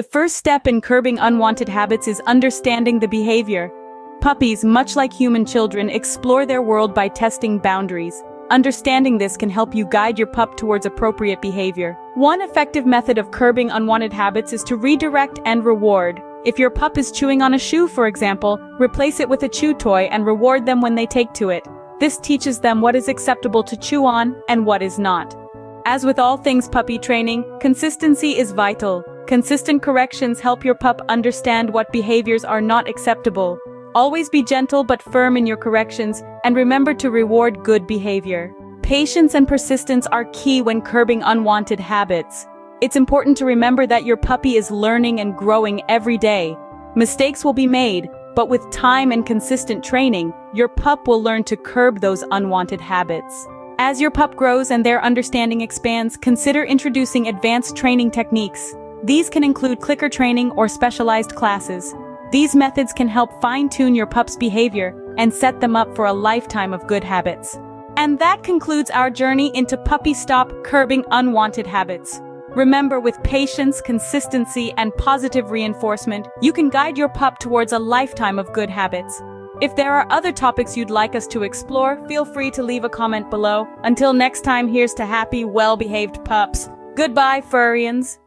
The first step in curbing unwanted habits is understanding the behavior. Puppies, much like human children, explore their world by testing boundaries. Understanding this can help you guide your pup towards appropriate behavior. One effective method of curbing unwanted habits is to redirect and reward. If your pup is chewing on a shoe, for example, replace it with a chew toy and reward them when they take to it. This teaches them what is acceptable to chew on and what is not. As with all things puppy training, consistency is vital. Consistent corrections help your pup understand what behaviors are not acceptable. Always be gentle but firm in your corrections, and remember to reward good behavior. Patience and persistence are key when curbing unwanted habits. It's important to remember that your puppy is learning and growing every day. Mistakes will be made, but with time and consistent training, your pup will learn to curb those unwanted habits. As your pup grows and their understanding expands, consider introducing advanced training techniques. These can include clicker training or specialized classes. These methods can help fine-tune your pup's behavior and set them up for a lifetime of good habits. And that concludes our journey into Puppy Stop Curbing Unwanted Habits. Remember, with patience, consistency, and positive reinforcement, you can guide your pup towards a lifetime of good habits. If there are other topics you'd like us to explore, feel free to leave a comment below. Until next time, here's to happy, well-behaved pups. Goodbye, furrians.